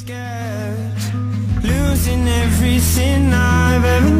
scared, losing everything I've ever